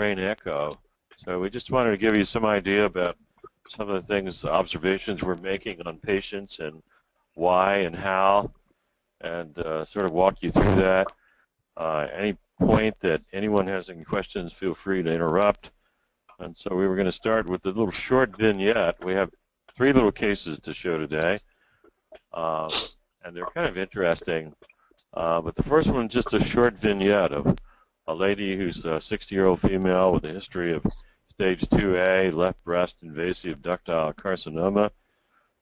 strain echo. So we just wanted to give you some idea about some of the things, observations we're making on patients and why and how, and uh, sort of walk you through that. Uh, any point that anyone has any questions, feel free to interrupt. And so we were going to start with a little short vignette. We have three little cases to show today, uh, and they're kind of interesting. Uh, but the first one is just a short vignette of a lady who's a 60-year-old female with a history of stage 2A, left breast invasive ductal carcinoma.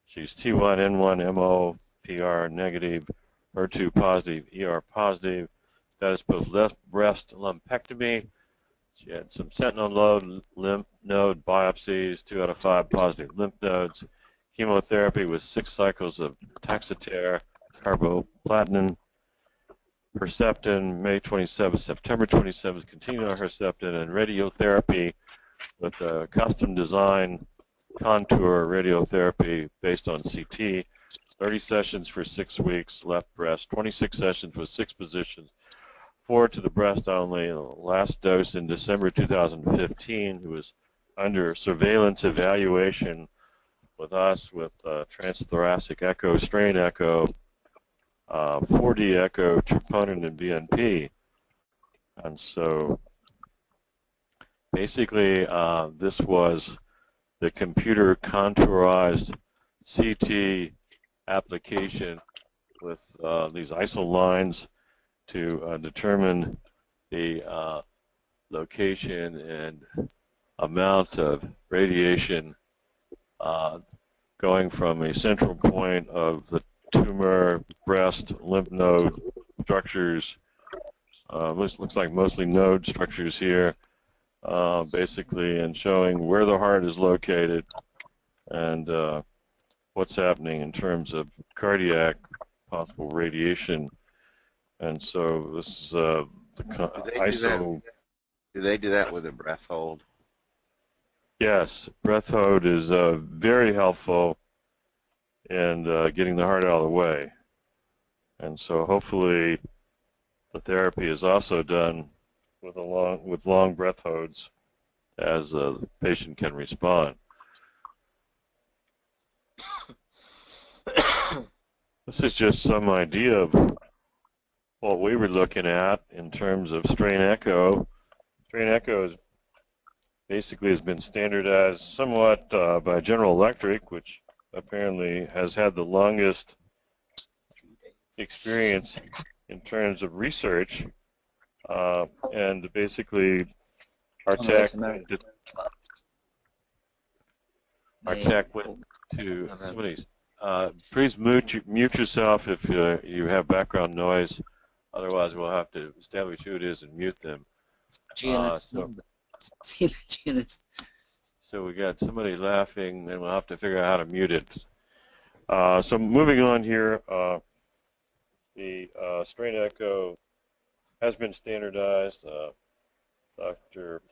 She's T1N1 MO PR negative, HER2 positive, ER positive, status post left breast lumpectomy. She had some sentinel node lymph node biopsies, two out of five positive lymph nodes, chemotherapy with six cycles of Taxotere, carboplatin, Herceptin, May 27th, September 27th, continued on Herceptin, and radiotherapy with a custom design contour radiotherapy based on CT. 30 sessions for six weeks, left breast, 26 sessions with six positions, four to the breast only. Last dose in December 2015, who was under surveillance evaluation with us with uh, transthoracic echo, strain echo, uh, 4D echo, troponin, and BNP. And so basically uh, this was the computer contourized CT application with uh, these ISO lines to uh, determine the uh, location and amount of radiation uh, going from a central point of the tumor, breast, lymph node structures. Uh, looks, looks like mostly node structures here, uh, basically, and showing where the heart is located and uh, what's happening in terms of cardiac possible radiation. And so this is uh, the Do they, do, ISO. that, do they do that with a breath hold? Yes, breath hold is uh, very helpful in uh, getting the heart out of the way. And so hopefully the therapy is also done with a long with long breath holds as the patient can respond. this is just some idea of what we were looking at in terms of strain echo. Strain echo is basically has been standardized somewhat uh, by General Electric, which apparently has had the longest experience in terms of research, uh, and basically our tech went to, our tech went to somebody's. Uh, please mute, mute yourself if uh, you have background noise. Otherwise, we'll have to establish who it is and mute them. Janice. so- Janice. So we got somebody laughing, and we'll have to figure out how to mute it. Uh, so moving on here, uh, the uh, strain echo has been standardized. Uh, Dr.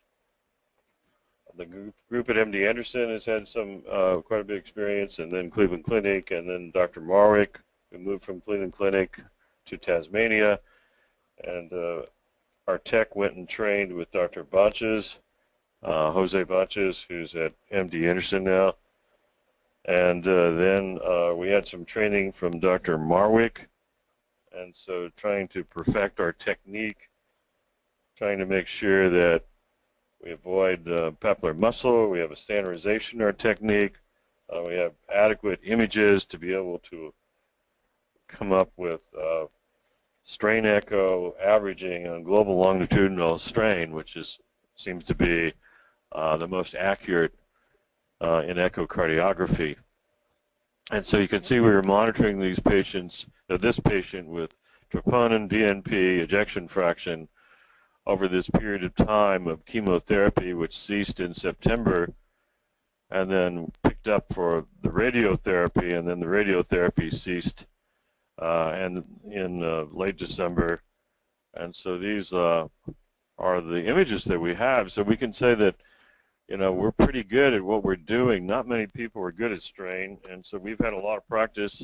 The group, group at MD Anderson has had some uh, quite a bit of experience, and then Cleveland Clinic, and then Dr. Marwick, who moved from Cleveland Clinic to Tasmania, and uh, our tech went and trained with Dr. Banchs, uh, Jose Banchs, who's at MD Anderson now. And uh, then uh, we had some training from Dr. Marwick, and so trying to perfect our technique, trying to make sure that we avoid uh, papillary muscle, we have a standardization in our technique, uh, we have adequate images to be able to come up with uh, strain echo averaging on global longitudinal strain, which is seems to be uh, the most accurate uh, in echocardiography. And so you can see we were monitoring these patients, uh, this patient with troponin, BNP, ejection fraction over this period of time of chemotherapy, which ceased in September and then picked up for the radiotherapy, and then the radiotherapy ceased uh, and in uh, late December. And so these uh, are the images that we have. So we can say that you know, we're pretty good at what we're doing. Not many people are good at strain, and so we've had a lot of practice.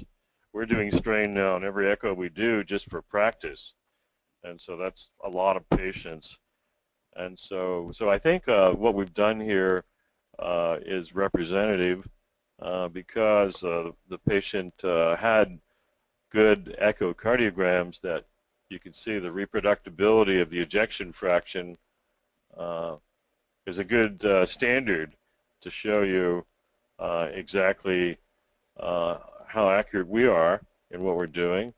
We're doing strain now in every echo we do just for practice, and so that's a lot of patience. And so, so I think uh, what we've done here uh, is representative uh, because uh, the patient uh, had good echocardiograms that you can see the reproducibility of the ejection fraction uh, is a good uh, standard to show you uh, exactly uh, how accurate we are in what we're doing.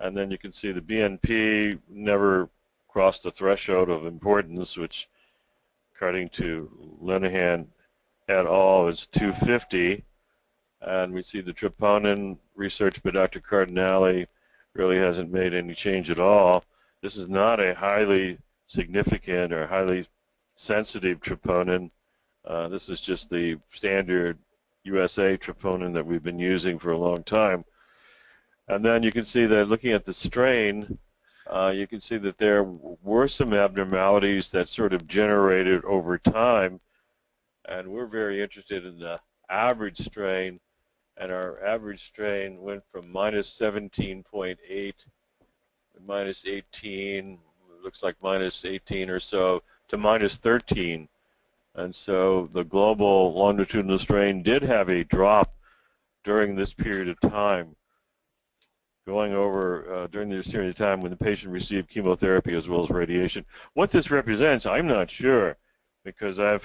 And then you can see the BNP never crossed the threshold of importance, which according to Linehan et al. is 250. And we see the troponin research by Dr. Cardinale really hasn't made any change at all. This is not a highly significant or highly sensitive troponin. Uh, this is just the standard USA troponin that we've been using for a long time. And then you can see that looking at the strain, uh, you can see that there were some abnormalities that sort of generated over time. And we're very interested in the average strain. And our average strain went from minus 17.8 minus 18, looks like minus 18 or so, to minus 13. And so the global longitudinal strain did have a drop during this period of time, going over uh, during this period of time when the patient received chemotherapy as well as radiation. What this represents, I'm not sure, because I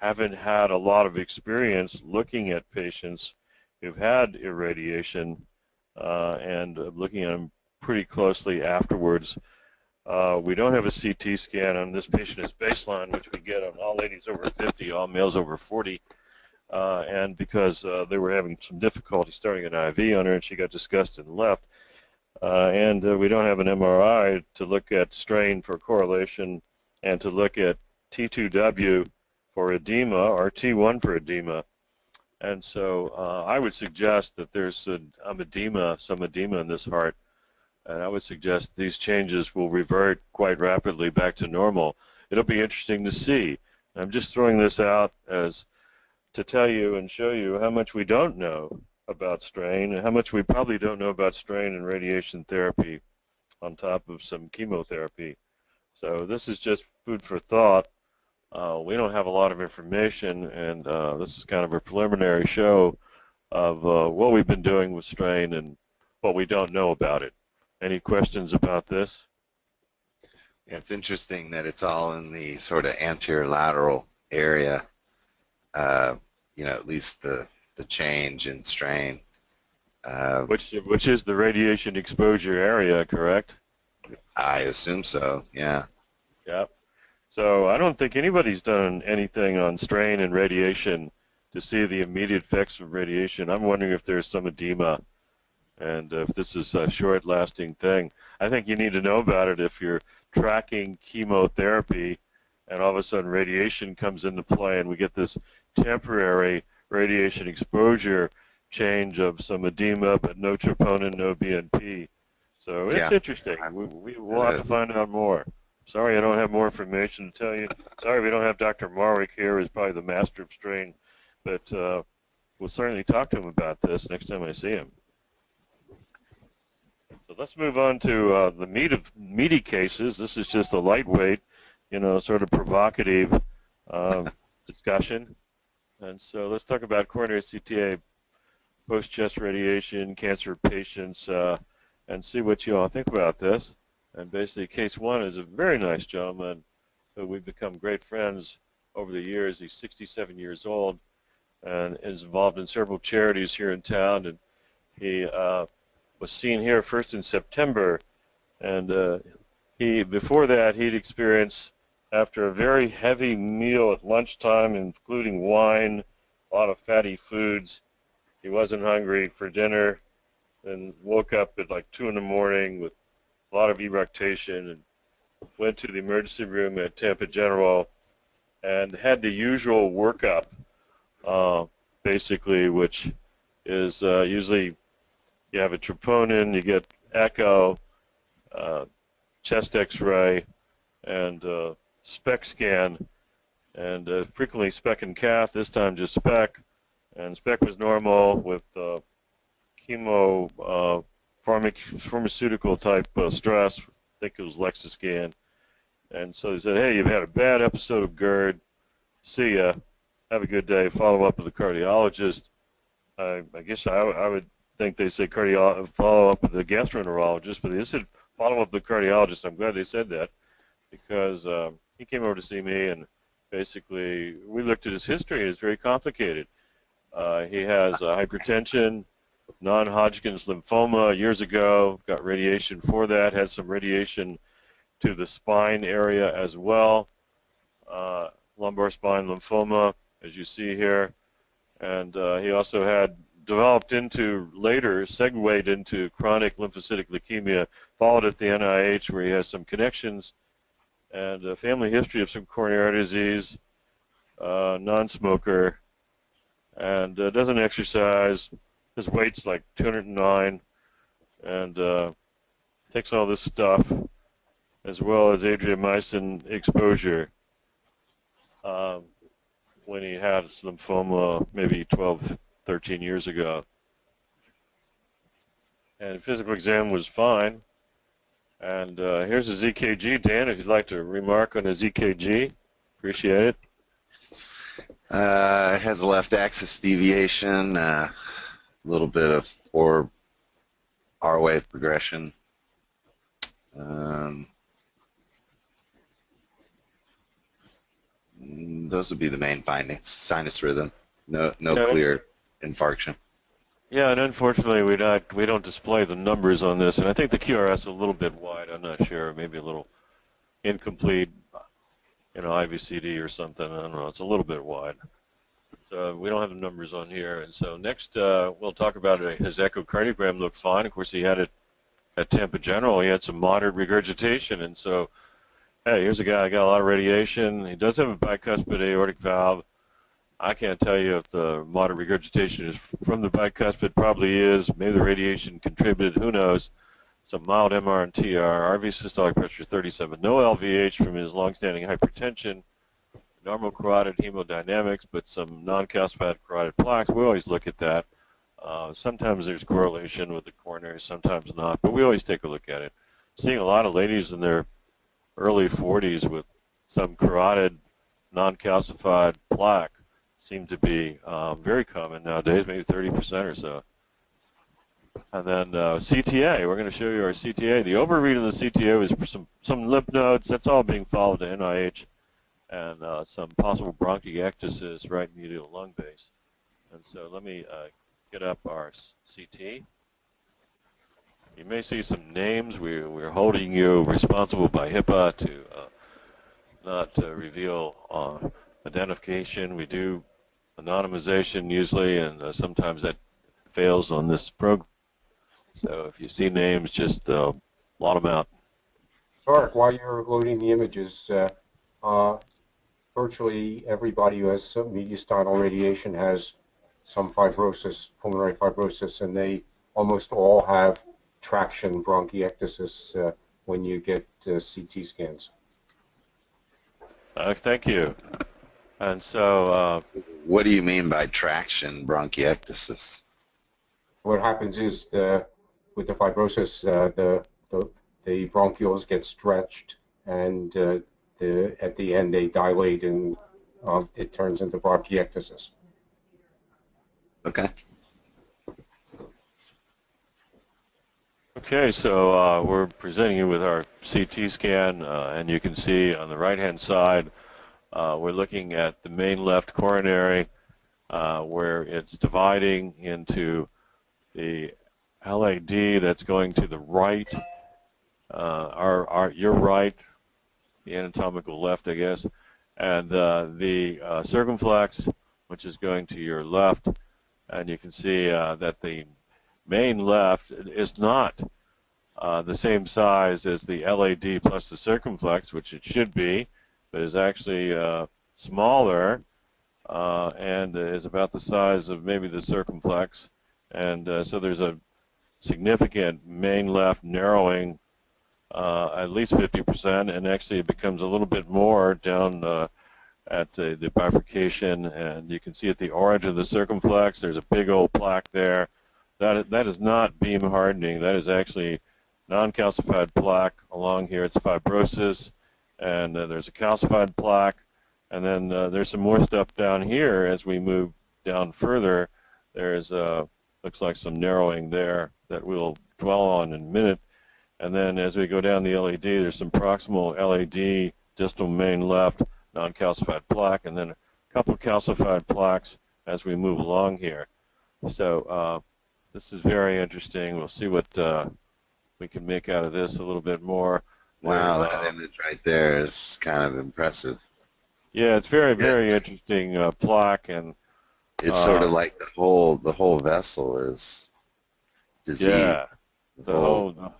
haven't had a lot of experience looking at patients who've had irradiation uh, and looking at them pretty closely afterwards. Uh, we don't have a CT scan on this patient as baseline, which we get on all ladies over 50, all males over 40. Uh, and because uh, they were having some difficulty starting an IV on her and she got disgusted and left. Uh, and uh, we don't have an MRI to look at strain for correlation and to look at T2W for edema or T1 for edema. And so uh, I would suggest that there's a, um, edema, some edema in this heart and I would suggest these changes will revert quite rapidly back to normal. It'll be interesting to see. I'm just throwing this out as to tell you and show you how much we don't know about strain and how much we probably don't know about strain and radiation therapy on top of some chemotherapy. So this is just food for thought. Uh, we don't have a lot of information, and uh, this is kind of a preliminary show of uh, what we've been doing with strain and what we don't know about it. Any questions about this? Yeah, it's interesting that it's all in the sort of anterior lateral area. Uh, you know, at least the the change in strain. Uh, which which is the radiation exposure area, correct? I assume so. Yeah. Yep. So I don't think anybody's done anything on strain and radiation to see the immediate effects of radiation. I'm wondering if there's some edema and if this is a short-lasting thing. I think you need to know about it if you're tracking chemotherapy and all of a sudden radiation comes into play and we get this temporary radiation exposure change of some edema but no troponin, no BNP. So it's Yeah. interesting. We, we, we'll It have to find out more. Sorry I don't have more information to tell you. Sorry we don't have Dr. Marwick here, who's probably the master of strain, but uh, we'll certainly talk to him about this next time I see him. So let's move on to uh, the meat of meaty cases. This is just a lightweight, you know, sort of provocative um, discussion. And so let's talk about coronary CTA, post-chest radiation, cancer patients, uh, and see what you all think about this. And basically, case one is a very nice gentleman who we've become great friends over the years. He's 67 years old and is involved in several charities here in town. And he uh, was seen here first in September, and uh, he before that he'd experienced after a very heavy meal at lunchtime, including wine, a lot of fatty foods. He wasn't hungry for dinner, and woke up at like two in the morning with a lot of eructation, and went to the emergency room at Tampa General, and had the usual workup, uh, basically, which is uh, usually you have a troponin, you get echo, uh, chest X-ray, and uh, SPECT scan, and uh, frequently SPECT and cath. This time just SPECT, and SPECT was normal with uh, chemo, uh, pharmac- pharmaceutical type uh, stress. I think it was Lexiscan, And so they said, hey, you've had a bad episode of GERD. See ya. Have a good day. Follow up with the cardiologist. I, I guess I, I would think they say cardio follow up with the gastroenterologist, but they said follow up with the cardiologist. I'm glad they said that because um, he came over to see me and basically we looked at his history it's very complicated. Uh, he has uh, hypertension, non-Hodgkin's lymphoma years ago, got radiation for that, had some radiation to the spine area as well, uh, lumbar spine lymphoma, as you see here, and uh, he also had developed into later segued into chronic lymphocytic leukemia, followed at the NIH where he has some connections and a family history of some coronary disease, uh, non-smoker, and uh, doesn't exercise. His weight's like 209, and uh, takes all this stuff, as well as adriamycin exposure. Um, when he had lymphoma maybe 12, 13 years ago. And physical exam was fine. And uh, here's his EKG. Dan, if you'd like to remark on his EKG, appreciate it. Uh, has a left axis deviation, a uh, little bit of poor R wave progression. Um, those would be the main findings. Sinus rhythm, no no clear infarction. Yeah, and unfortunately we don't we don't display the numbers on this, and I think the QRS is a little bit wide. I'm not sure, maybe a little incomplete, you know, IVCD or something. I don't know. It's a little bit wide. So we don't have the numbers on here. And so next uh, we'll talk about it. his echocardiogram looked fine. Of course, he had it at Tampa General. He had some moderate regurgitation, and so hey, here's a guy I got a lot of radiation. He does have a bicuspid aortic valve. I can't tell you if the moderate regurgitation is from the bicuspid. Probably is. Maybe the radiation contributed. Who knows? Some mild MR and TR. RV systolic pressure 37. No LVH from his long-standing hypertension. Normal carotid hemodynamics, but some non-calcified carotid plaques. We always look at that. Uh, sometimes there's correlation with the coronary, sometimes not, but we always take a look at it. Seeing a lot of ladies in their early 40s with some carotid non-calcified plaque seem to be um, very common nowadays, maybe 30% or so. And then uh, CTA, we're going to show you our CTA. The overread of the CTA is some, some lymph nodes. That's all being followed to NIH and uh, some possible bronchiectasis right medial lung base. And so let me uh, get up our CT. You may see some names. We, we're holding you responsible by HIPAA to uh, not uh, reveal uh, identification. We do anonymization usually, and uh, sometimes that fails on this program. So if you see names, just uh, blot them out. Sark, while you're loading the images, uh, uh, virtually everybody who has mediastinal radiation has some fibrosis, pulmonary fibrosis, and they almost all have traction bronchiectasis uh, when you get uh, CT scans. Uh, thank you. And so, uh, what do you mean by traction bronchiectasis? What happens is the, with the fibrosis, uh, the, the the bronchioles get stretched, and uh, the at the end they dilate, and it turns into bronchiectasis. Okay. Okay, so uh, we're presenting you with our CT scan, uh, and you can see on the right-hand side, uh, we're looking at the main left coronary, uh, where it's dividing into the LAD that's going to the right, uh, our, our, your right, the anatomical left, I guess, and uh, the circumflex, which is going to your left, and you can see that the main left is not uh, the same size as the LAD plus the circumflex, which it should be, is actually uh, smaller uh, and is about the size of maybe the circumflex. And uh, so there's a significant main left narrowing uh, at least 50%, and actually it becomes a little bit more down uh, at the, the bifurcation, and you can see at the origin of the circumflex, there's a big old plaque there. That, that is not beam hardening. That is actually non-calcified plaque along here. It's fibrosis, and uh, there's a calcified plaque, and then uh, there's some more stuff down here as we move down further. There's uh, looks like some narrowing there that we'll dwell on in a minute. And then as we go down the LAD, there's some proximal LAD, distal main left non-calcified plaque, and then a couple calcified plaques as we move along here. So uh, this is very interesting. We'll see what uh, we can make out of this a little bit more. Wow, that uh, image right there is kind of impressive. yeah, it's very, very interesting uh, plaque, and It's sort of Uh, like the whole the whole vessel is diseased. yeah, the, the whole whole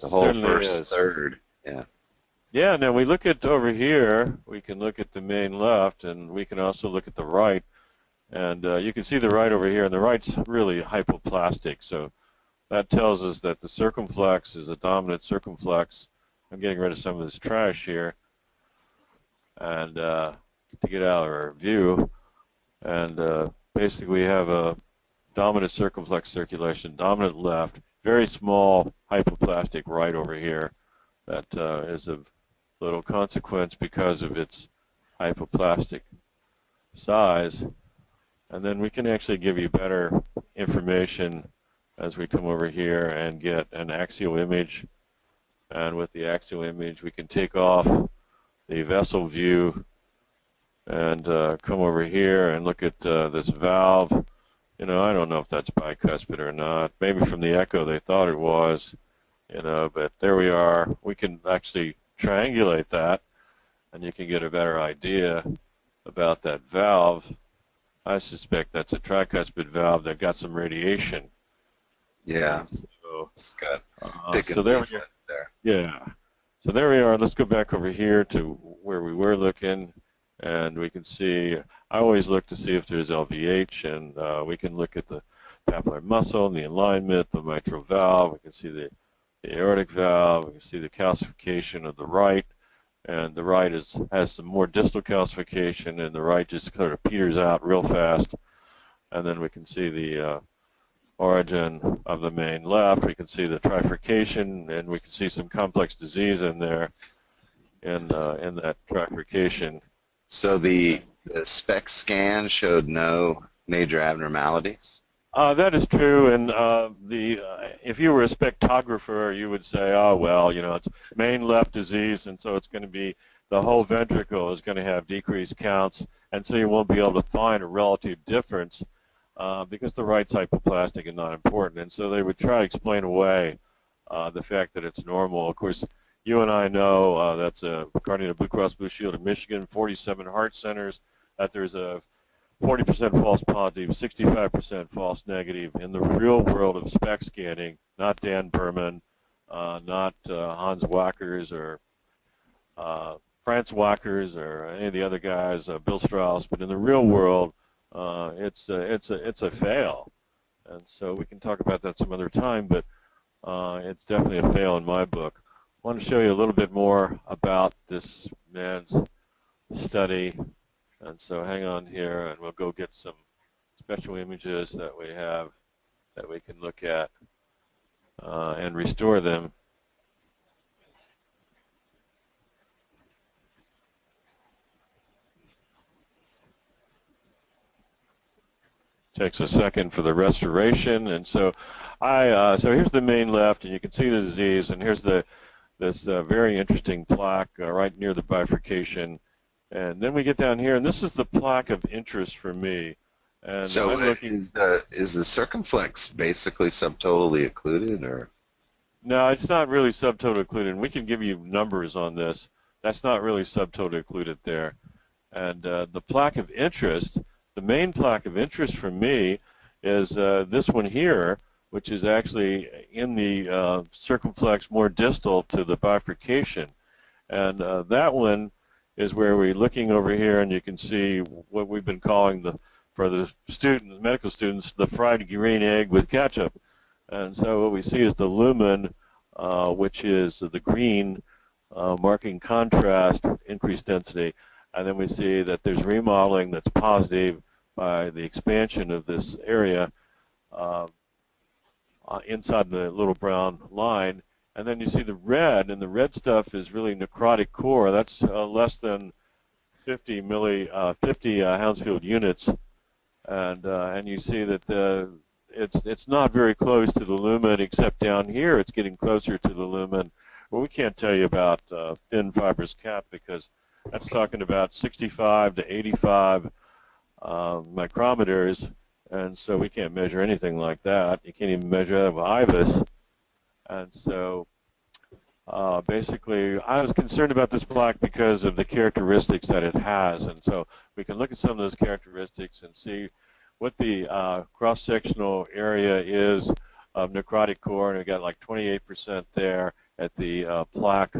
the whole first is. third. Yeah. Yeah, now we look at over here, we can look at the main left, and we can also look at the right. And uh, you can see the right over here, and the right's really hypoplastic. So that tells us that the circumflex is a dominant circumflex. I'm getting rid of some of this trash here, and uh, to get out of our view. And uh, basically, we have a dominant circumflex circulation, dominant left, very small hypoplastic right over here that uh, is of little consequence because of its hypoplastic size. And then we can actually give you better information as we come over here and get an axial image. And with the axial image, we can take off the vessel view and uh, come over here and look at uh, this valve. You know, I don't know if that's bicuspid or not. Maybe from the echo they thought it was you know, but there we are. We can actually triangulate that, and you can get a better idea about that valve. I suspect that's a tricuspid valve that got some radiation. Yeah. So, uh, so there we go. there. Yeah. So there we are. Let's go back over here to where we were looking, and we can see. I always look to see if there's LVH, and uh, we can look at the papillary muscle and the alignment, the mitral valve. We can see the, the aortic valve. We can see the calcification of the right, and the right is has some more distal calcification, and the right just sort of peters out real fast. And then we can see the uh, origin of the main left. We can see the trifurcation, and we can see some complex disease in there, in uh, in that trifurcation. So the the SPECT scan showed no major abnormalities. Uh, that is true, and uh, the uh, if you were a spectrographer, you would say, oh well, you know, it's main left disease, and so it's going to be the whole ventricle is going to have decreased counts, and so you won't be able to find a relative difference uh, because the right type of plastic and not important, and so they would try to explain away uh, the fact that it's normal. Of course, you and I know uh, that's uh, according to Blue Cross Blue Shield of Michigan, 47 heart centers, that there's a 40% false positive, 65% false negative in the real world of SPECT scanning, not Dan Berman, uh, not uh, Hans Wackers or uh, Frans Wackers or any of the other guys, uh, Bill Strauss, but in the real world, uh, it's a, it's a it's a fail, and so we can talk about that some other time. But uh, it's definitely a fail in my book. I want to show you a little bit more about this man's study, and so hang on here, and we'll go get some special images that we have that we can look at uh, and restore them. Takes a second for the restoration. And so I uh, so here's the main left and you can see the disease and here's the this uh, very interesting plaque uh, right near the bifurcation. And then we get down here and this is the plaque of interest for me. And so is the is the circumflex basically subtotally occluded or? No it's not really subtotal occluded. We can give you numbers on this. That's not really subtotal occluded there. And uh, the plaque of interest the main plaque of interest for me is uh, this one here, which is actually in the uh, circumflex more distal to the bifurcation. And uh, that one is where we're looking over here and you can see what we've been calling the, for the students, medical students, the fried green egg with ketchup. And so what we see is the lumen, uh, which is the green, uh, marking contrast, increased density and then we see that there's remodeling that's positive by the expansion of this area uh, uh, inside the little brown line, And then you see the red, and the red stuff is really necrotic core. That's uh, less than 50 milli, uh, 50 uh, Hounsfield units, and uh, and you see that the it's it's not very close to the lumen, except down here it's getting closer to the lumen. Well, we can't tell you about uh, thin fibrous cap because that's talking about 65 to 85 uh, micrometers, and so we can't measure anything like that. You can't even measure that with IVUS. And so uh, basically, I was concerned about this plaque because of the characteristics that it has. And so we can look at some of those characteristics and see what the uh, cross-sectional area is of necrotic core. And we've got like 28% there at the uh, plaque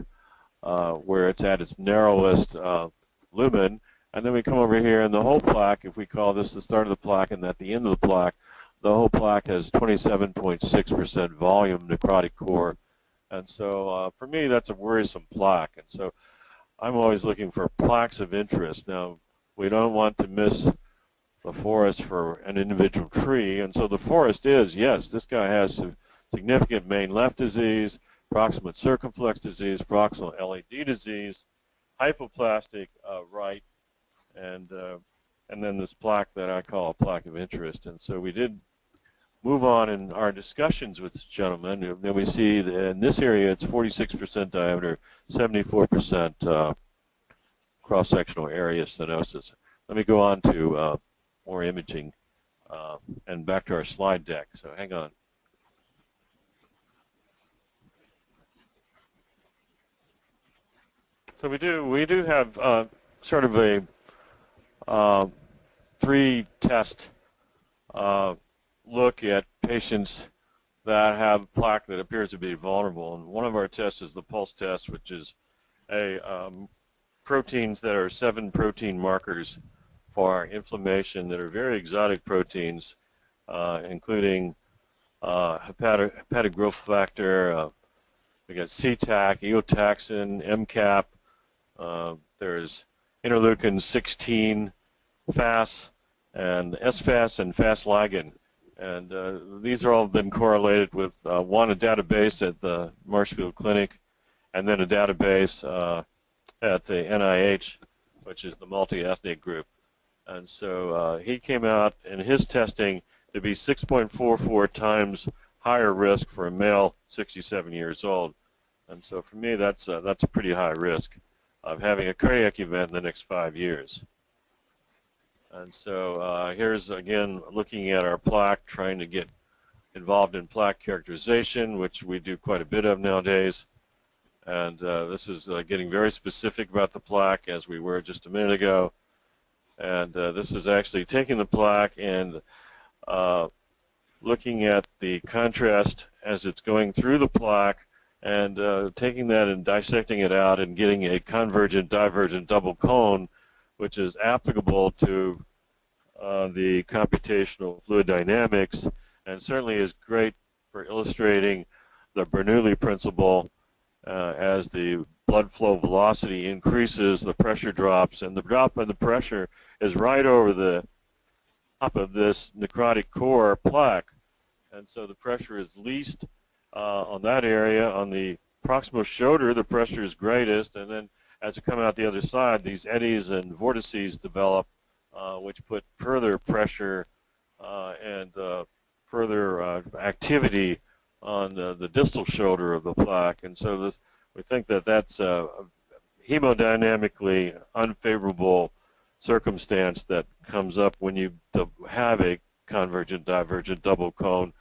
uh, where it's at its narrowest uh, lumen. And then we come over here and the whole plaque, if we call this the start of the plaque and at the end of the plaque, the whole plaque has 27.6% volume necrotic core. And so uh, for me, that's a worrisome plaque. And so I'm always looking for plaques of interest. Now, we don't want to miss the forest for an individual tree. And so the forest is, yes, this guy has significant main left disease, proximate circumflex disease, proximal LAD disease, hypoplastic uh, right, and uh, and then this plaque that I call a plaque of interest. And so we did move on in our discussions with this gentleman. Then we see that in this area it's 46% diameter, 74% uh, cross-sectional area stenosis. Let me go on to uh, more imaging uh, and back to our slide deck. So hang on. So we do we do have uh, sort of a uh, three test uh, look at patients that have plaque that appears to be vulnerable. And one of our tests is the pulse test, which is a um, proteins that are seven protein markers for inflammation that are very exotic proteins, uh, including uh, hepatic, hepatic, growth factor, uh, we got CTACK, eotaxin, MCAP, uh, there's interleukin 16, FAS, and SFAS and FAS ligand. And uh, these are all been correlated with uh, one, a database at the Marshfield Clinic, and then a database uh, at the NIH, which is the multi-ethnic group. And so uh, he came out in his testing to be 6.44 times higher risk for a male 67 years old. And so for me, that's, that's a pretty high risk of having a cardiac event in the next five years. And so uh, here's, again, looking at our plaque, trying to get involved in plaque characterization, which we do quite a bit of nowadays. And uh, this is uh, getting very specific about the plaque, as we were just a minute ago. And uh, this is actually taking the plaque and uh, looking at the contrast as it's going through the plaque and uh, taking that and dissecting it out and getting a convergent divergent double cone which is applicable to uh, the computational fluid dynamics and certainly is great for illustrating the Bernoulli principle uh, as the blood flow velocity increases, the pressure drops, and the drop in the pressure is right over the top of this necrotic core plaque. And so the pressure is least uh, on that area. On the proximal shoulder, the pressure is greatest, and then as it comes out the other side, these eddies and vortices develop, uh, which put further pressure uh, and uh, further uh, activity on the, the, distal shoulder of the plaque. And so this, we think that that's a hemodynamically unfavorable circumstance that comes up when you have a convergent divergent double cone,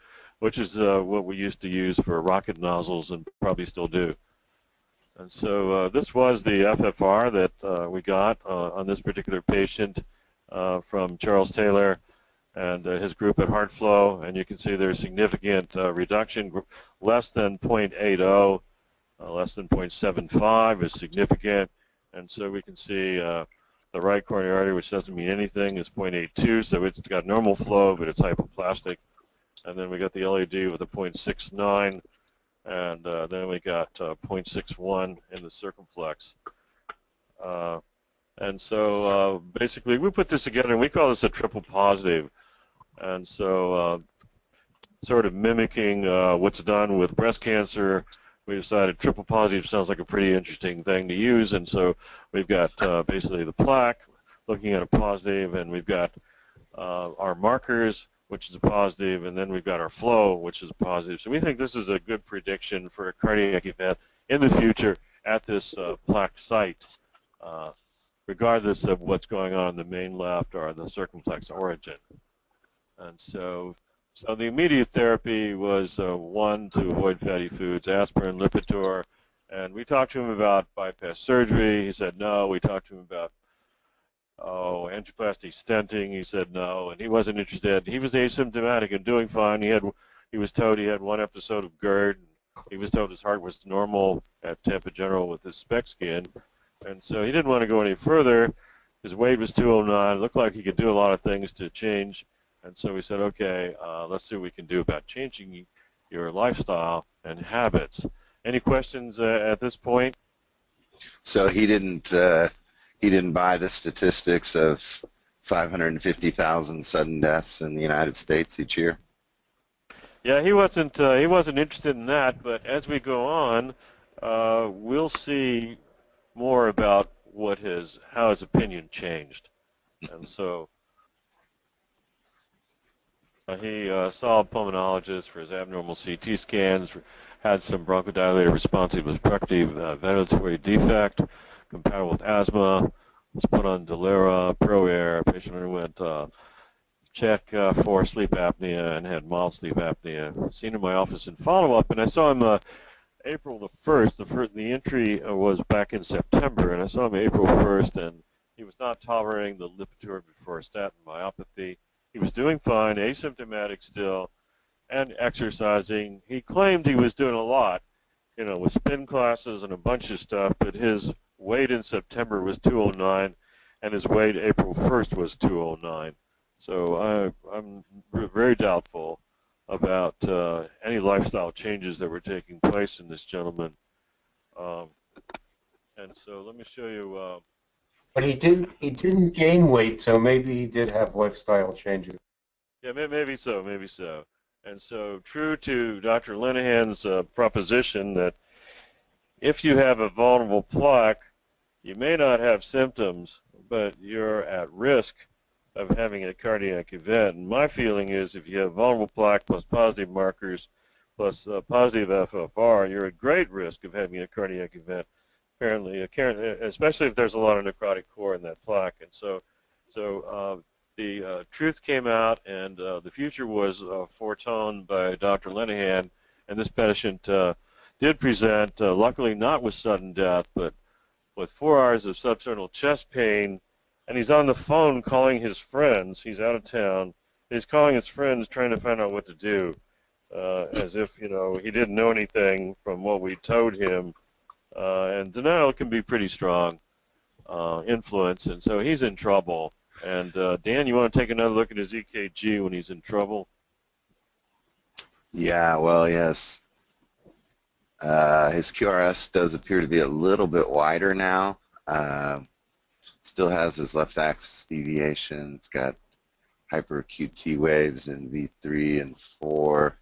which is uh, what we used to use for rocket nozzles and probably still do. And so uh, this was the FFR that uh, we got uh, on this particular patient uh, from Charles Taylor and uh, his group at HeartFlow. And you can see there's significant reduction, less than 0.80, less than 0.75 is significant. And so we can see the right coronary artery, which doesn't mean anything, is 0.82. So it's got normal flow, but it's hypoplastic. And then we got the LAD with a 0.69 and uh, then we got uh, 0.61 in the circumflex. Uh, and so uh, basically we put this together and we call this a triple positive. And so uh, sort of mimicking uh, what's done with breast cancer, we decided triple positive sounds like a pretty interesting thing to use, and so we've got basically the plaque looking at a positive, and we've got our markers, which is a positive, and then we've got our flow, which is a positive. So we think this is a good prediction for a cardiac event in the future at this uh, plaque site, uh, regardless of what's going on in the main left or the circumflex origin. And so so the immediate therapy was uh, one to avoid fatty foods, aspirin, Lipitor, and we talked to him about bypass surgery. He said no. We talked to him about oh angioplasty stenting. He said no, and he wasn't interested. He was asymptomatic and doing fine. He had he was told he had one episode of GERD. He was told his heart was normal at Tampa General with his SPECT scan, and so he didn't want to go any further. His weight was 209. It looked like he could do a lot of things to change and so we said, okay, uh, let's see what we can do about changing your lifestyle and habits. Any questions uh, at this point? So he didn't uh, he didn't buy the statistics of 550,000 sudden deaths in the United States each year. Yeah, he wasn't uh, he wasn't interested in that. But as we go on, uh, we'll see more about what his how his opinion changed, and so uh, he uh, saw a pulmonologist for his abnormal CT scans, had some bronchodilator responsive obstructive uh, ventilatory defect compatible with asthma, was put on Dulera, ProAir. Patient underwent uh, check uh, for sleep apnea and had mild sleep apnea. Seen in my office in follow-up, and I saw him uh, April the 1st. The, first, the entry uh, was back in September, and I saw him April 1st, and he was not tolerating the Lipitor before statin myopathy. He was doing fine, asymptomatic still, and exercising. He claimed he was doing a lot, you know, with spin classes and a bunch of stuff, but his weight in September was 209, and his weight April 1st was 209. So I, I'm very doubtful about uh, any lifestyle changes that were taking place in this gentleman. Um, and so let me show you. Uh, but he didn't. He didn't gain weight, so maybe he did have lifestyle changes. Yeah, maybe so. Maybe so. And so, true to Dr. Linehan's uh, proposition that if you have a vulnerable plaque, you may not have symptoms, but you're at risk of having a cardiac event. And my feeling is if you have vulnerable plaque plus positive markers plus uh, positive FFR, you're at great risk of having a cardiac event apparently, especially if there's a lot of necrotic core in that plaque. And so, so uh, the uh, truth came out, and uh, the future was uh, foretold by Dr. Linehan, and this patient uh, did present, luckily not with sudden death, but with four hours of substernal chest pain, and he's on the phone calling his friends. He's out of town. He's calling his friends trying to find out what to do, uh, as if, you know, he didn't know anything from what we told him uh, and denial can be pretty strong uh, influence, and so he's in trouble. And uh, Dan, you want to take another look at his EKG when he's in trouble? Yeah, well, yes. Uh, his QRS does appear to be a little bit wider now. Uh, still has his left axis deviation. It's got hyperacute T waves in V3 and 4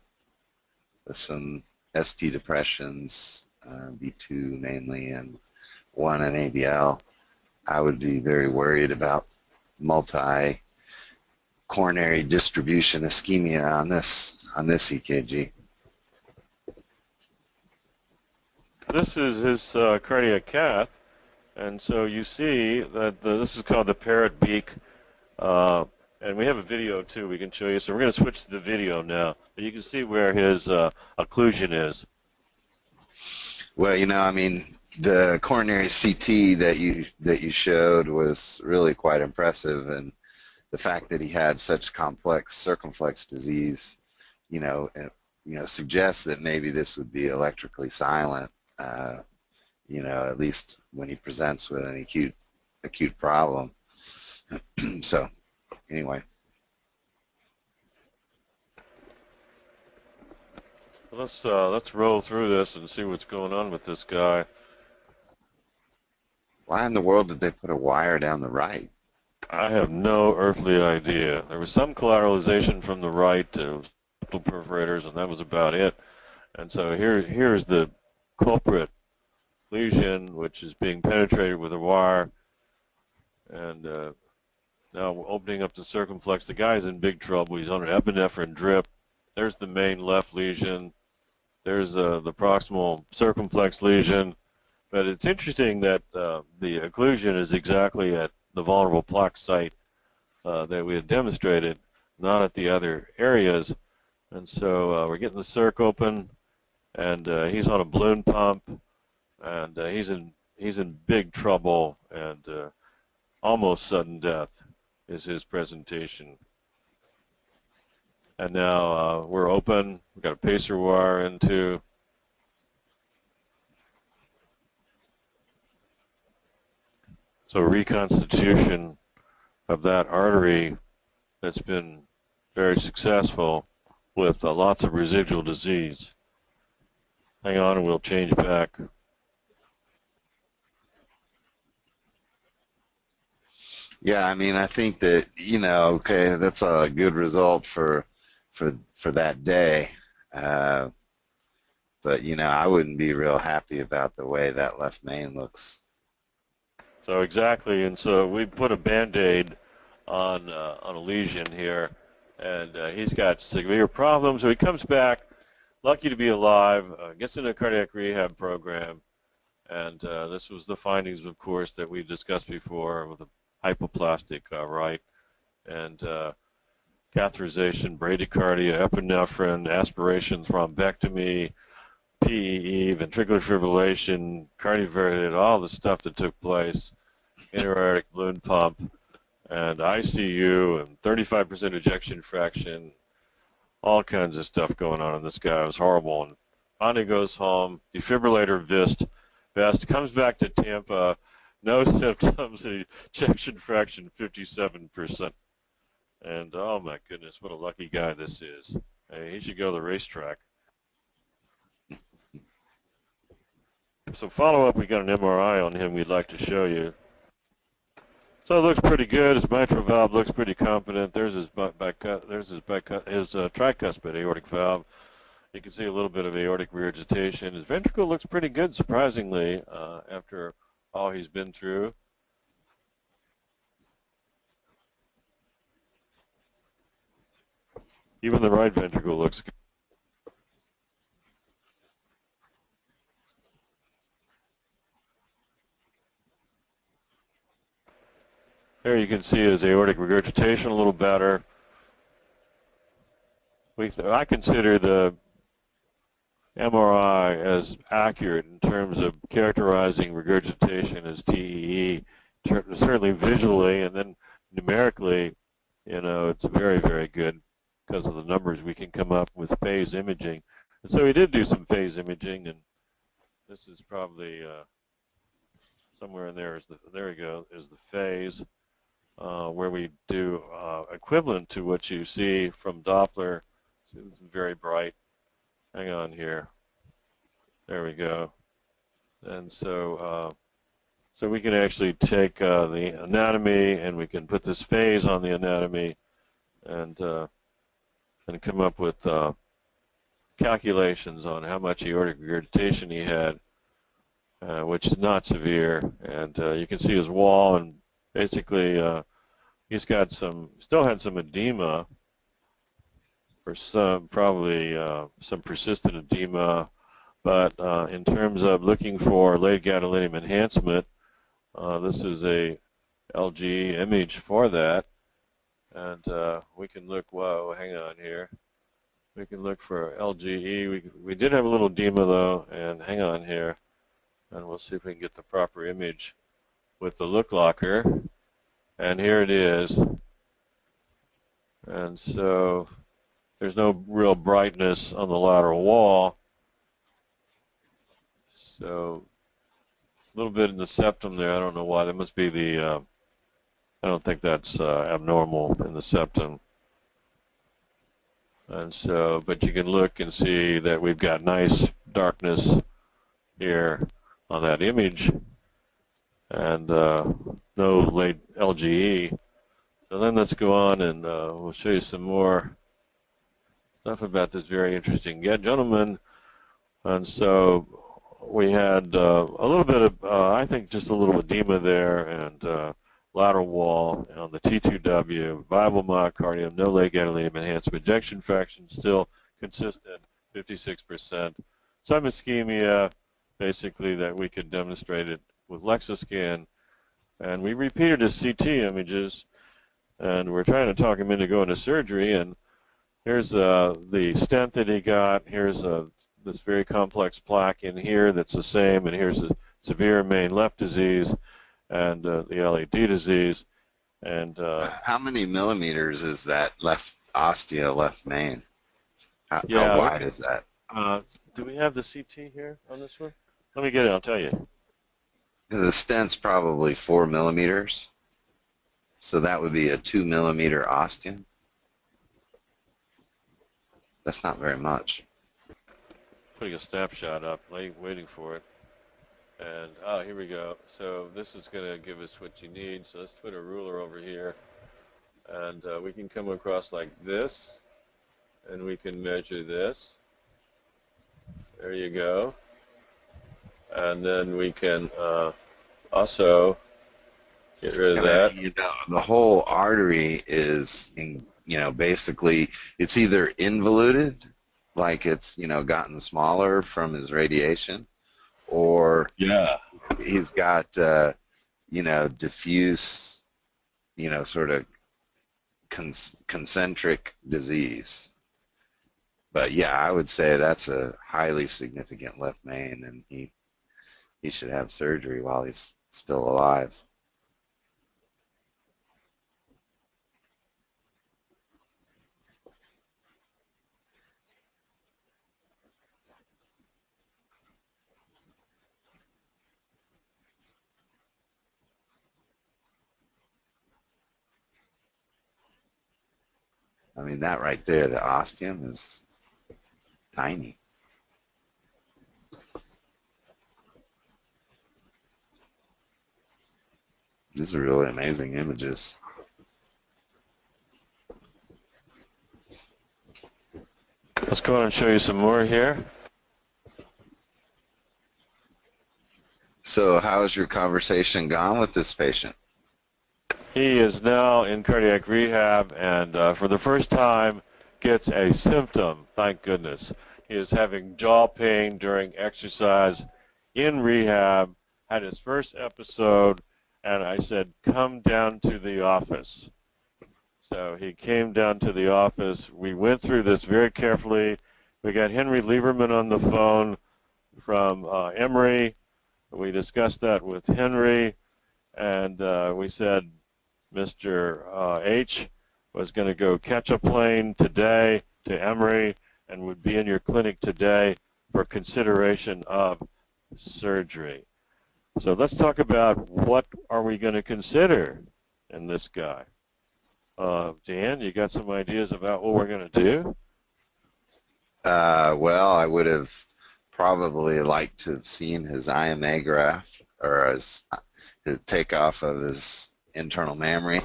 with some ST depressions uh, V2 mainly, and one in aVL, I would be very worried about multi coronary distribution ischemia on this on this EKG. This is his uh, cardiac cath, and so you see that the, this is called the parrot beak, uh, and we have a video too we can show you. So we're going to switch to the video now, but you can see where his uh, occlusion is. Well, you know, I mean, the coronary CT that you that you showed was really quite impressive, and the fact that he had such complex circumflex disease, you know, you know, suggests that maybe this would be electrically silent. Uh, you know, at least when he presents with an acute acute problem. so, anyway. Let's uh, let's roll through this and see what's going on with this guy. Why in the world did they put a wire down the right? I have no earthly idea. There was some collateralization from the right to perforators, and that was about it. And so here here's the culprit lesion, which is being penetrated with a wire. And uh, now opening up the circumflex. The guy's in big trouble. He's on an epinephrine drip. There's the main left lesion. There's uh, the proximal circumflex lesion. But it's interesting that uh, the occlusion is exactly at the vulnerable plaque site uh, that we had demonstrated, not at the other areas. And so uh, we're getting the circ open, and uh, he's on a balloon pump, and uh, he's in he's in big trouble and uh, almost sudden death is his presentation. And now uh, we're open. We've got a pacer wire into. So reconstitution of that artery that's been very successful with uh, lots of residual disease. Hang on and we'll change back. Yeah, I mean, I think that you know, okay, that's a good result for for for that day, uh, but you know, I wouldn't be real happy about the way that left main looks. So exactly, and so we put a band-aid on uh, on a lesion here, and uh, he's got severe problems. So he comes back, lucky to be alive, uh, gets into a cardiac rehab program, and uh, this was the findings, of course, that we discussed before with a hypoplastic uh, right, and uh, catheterization, bradycardia, epinephrine, aspiration, thrombectomy, PEA, ventricular fibrillation, cardioverted, all the stuff that took place, intra-aortic balloon pump, and ICU, and 35% ejection fraction, all kinds of stuff going on in this guy. It was horrible. And finally goes home, defibrillator vest, vest comes back to Tampa, no symptoms, ejection fraction 57%. And oh my goodness, what a lucky guy this is. Hey, he should go to the racetrack. So follow up, we got an MRI on him we'd like to show you. So it looks pretty good. His mitral valve looks pretty competent. There's his bicut, there's his bicut, his uh, tricuspid aortic valve. You can see a little bit of aortic regurgitation. His ventricle looks pretty good, surprisingly, uh, after all he's been through. Even the right ventricle looks good. There you can see his aortic regurgitation a little better. We, I consider the MRI as accurate in terms of characterizing regurgitation as TEE, certainly visually and then numerically, you know, it's very, very good because of the numbers we can come up with phase imaging. And so we did do some phase imaging, and this is probably uh, somewhere in there is the, there we go, is the phase uh, where we do uh, equivalent to what you see from Doppler. It's very bright. Hang on here. There we go. And so, uh, so we can actually take uh, the anatomy and we can put this phase on the anatomy and uh, and come up with calculations on how much aortic regurgitation he had, which is not severe. And you can see his wall, and basically uh, he's got some, still had some edema, or some probably uh, some persistent edema. But uh, in terms of looking for late gadolinium enhancement, uh, this is a LG image for that. And uh, we can look, whoa, hang on here. We can look for LGE. We, we did have a little edema though, and hang on here. And we'll see if we can get the proper image with the Look-Locker. And here it is. And so there's no real brightness on the lateral wall. So a little bit in the septum there. I don't know why. That must be the, uh, I don't think that's uh, abnormal in the septum. And so, but you can look and see that we've got nice darkness here on that image and uh, no late LGE. So then let's go on and uh, we'll show you some more stuff about this very interesting gentleman. And so we had uh, a little bit of, uh, I think, just a little edema there, and uh, lateral wall on the T2W, viable myocardium, no late gadolinium enhancement, ejection fraction still consistent, 56%. Some ischemia, basically, that we could demonstrate it with Lexiscan, and we repeated his CT images, and we're trying to talk him into going to surgery, and here's uh, the stent that he got, here's uh, this very complex plaque in here that's the same, and here's a severe main left disease, and uh, the LAD disease. And uh, How many millimeters is that left ostia, left main? How, Yeah, how wide is that? uh, do we have the CT here on this one? Let me get it. I'll tell you. The stent's probably four millimeters. So that would be a two millimeter ostium. That's not very much. Putting a snapshot up, waiting for it. And oh, here we go. So this is going to give us what you need. So let's put a ruler over here, and uh, we can come across like this, and we can measure this. There you go. And then we can uh, also get rid of that. then, you know, the whole artery is, in, you know, basically it's either involuted, like it's, you know, gotten smaller from his radiation, or Yeah. he's got, uh, you know, diffuse, you know, sort of con- concentric disease. But yeah, I would say that's a highly significant left main, and he he should have surgery while he's still alive. I mean, that right there, the ostium is tiny. These are really amazing images. Let's go on and show you some more here. So, how has your conversation gone with this patient? He is now in cardiac rehab and uh, for the first time gets a symptom, thank goodness. He is having jaw pain during exercise in rehab, had his first episode, and I said, come down to the office. So he came down to the office. We went through this very carefully. We got Henry Liberman on the phone from uh, Emory. We discussed that with Henry, and uh, we said, Mr. Uh, H was going to go catch a plane today to Emory and would be in your clinic today for consideration of surgery. So let's talk about what are we going to consider in this guy. Uh, Dan, you got some ideas about what we're going to do? Uh, well, I would have probably liked to have seen his IMA graph or his, his takeoff of his internal mammary,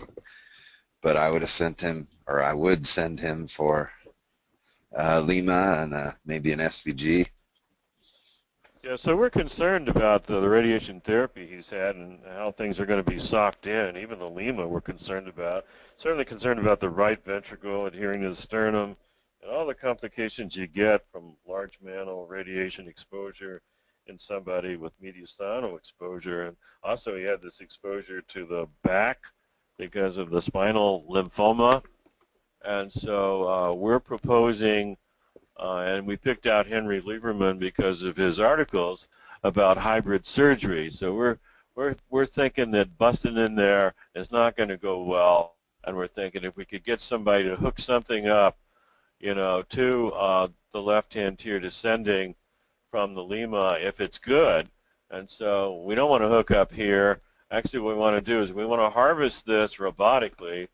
but I would have sent him, or I would send him for uh, Lima and uh, maybe an SVG. Yeah, so we're concerned about the, the radiation therapy he's had and how things are going to be socked in. Even the Lima we're concerned about. Certainly concerned about the right ventricle adhering to the sternum and all the complications you get from large mantle radiation exposure in somebody with mediastinal exposure. And also he had this exposure to the back because of the spinal lymphoma. And so uh, we're proposing uh, and we picked out Henry Liberman because of his articles about hybrid surgery. So we're we're we're thinking that busting in there is not going to go well, and we're thinking if we could get somebody to hook something up, you know, to uh, the left-hand anterior descending from the Lima, if it's good. And so we don't want to hook up here. Actually, what we want to do is we want to harvest this robotically,